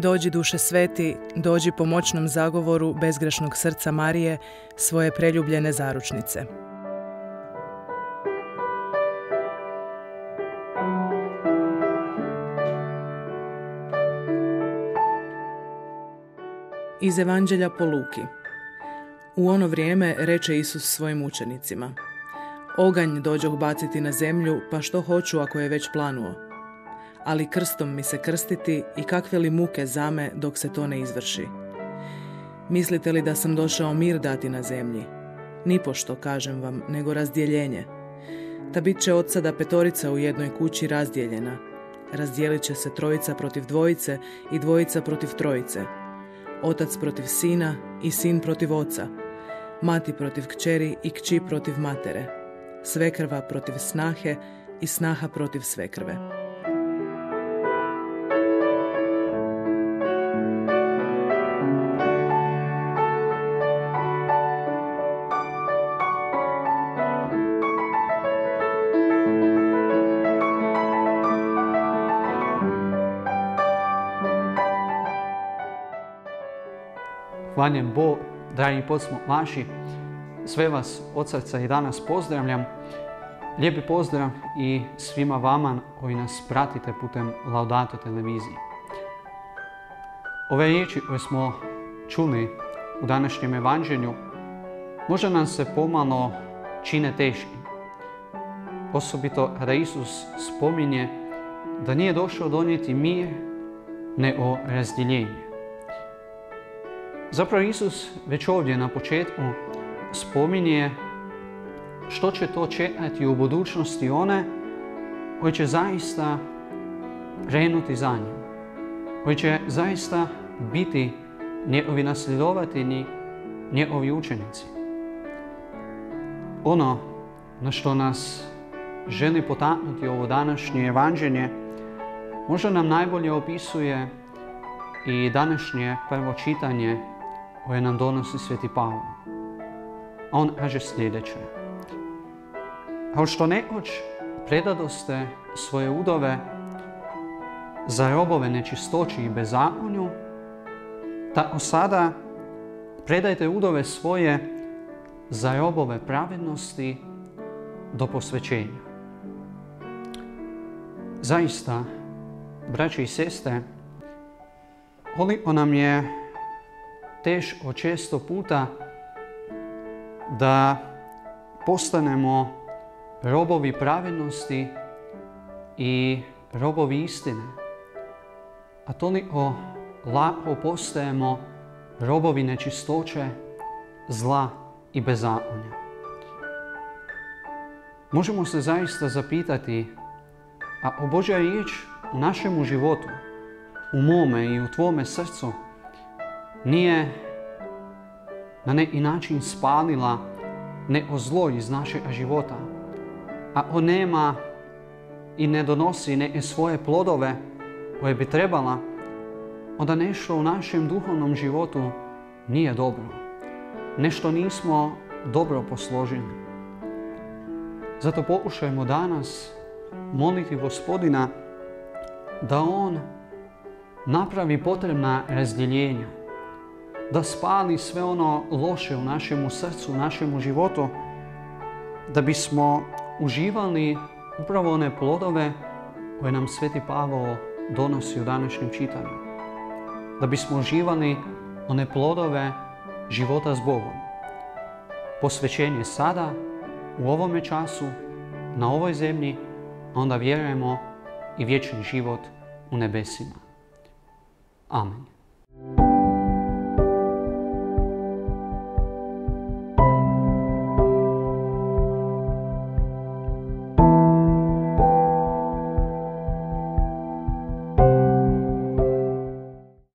Dođi duše sveti, dođi po moćnom zagovoru bezgrešnog srca Marije, svoje preljubljene zaručnice. Iz Evanđelja po Luki. U ono vrijeme reče Isus svojim učenicima. Oganj dođoh baciti na zemlju, pa što hoću ako je već planuo. Ali krstom mi se krstiti i kakve li muke zame dok se to ne izvrši. Mislite li da sam došao mir dati na zemlji? Nipošto, kažem vam, nego razdjeljenje. Ta bit će od sada petorica u jednoj kući razdijeljena. Razdijelit će se trojica protiv dvojice i dvojica protiv trojice. Otac protiv sina i sin protiv oca. Mati protiv kćeri i kći protiv matere. Svekrva protiv snahe i snaha protiv svekrve. Hvaljen Bog, dragi vaši, sve vas od srca i danas pozdravljam. Lijepi pozdrav i svima vama koji nas pratite putem Laudato televizije. Ove riječi koje smo čuli u današnjem evanđelju možda nam se pomalo čine teški. Osobito kada Isus spominje da nije došao donijeti mir, nego razdjeljenje. Zapravo Isus već ovdje na početku spominje što će to čekati u budućnosti one koji će zaista krenuti za njim. Koji će zaista biti njegovi nasljedovatelji, njegovi učenici. Ono na što nas želi potaknuti ovo današnje evanđenje možda nam najbolje opisuje i današnje prvo čitanje koje nam donosi Sveti Pavlo. On kaže sljedeće. Kao što nekoć predadoste svoje udove za robove nečistoći i bezakonju, tako sada predajte udove svoje za robove pravednosti do posvećenja. Zaista, braći i sestre, koliko nam je teško često puta da postanemo robovi pravednosti i robovi istine. A toliko lako postajemo robovi nečistoće, zla i bezakonja. Možemo se zaista zapitati, a o Božja riječ u našemu životu, u mome i u tvome srcu, nije na neki način spalila neko zlo iz našeg života, ako nema i ne donosi neke svoje plodove koje bi trebala, onda nešto u našem duhovnom životu nije dobro. Nešto nismo dobro posložili. Zato pokušajmo danas moliti gospodina da on napravi potrebna razdjeljenja, da spali sve ono loše u našemu srcu, u našemu životu, da bismo uživali upravo one plodove koje nam Sveti Pavao donosi u današnjem čitanju. Da bismo uživali one plodove života s Bogom. Posvećenje sada, u ovome času, na ovoj zemlji, onda vjerujemo i vječni život u nebesima. Amen.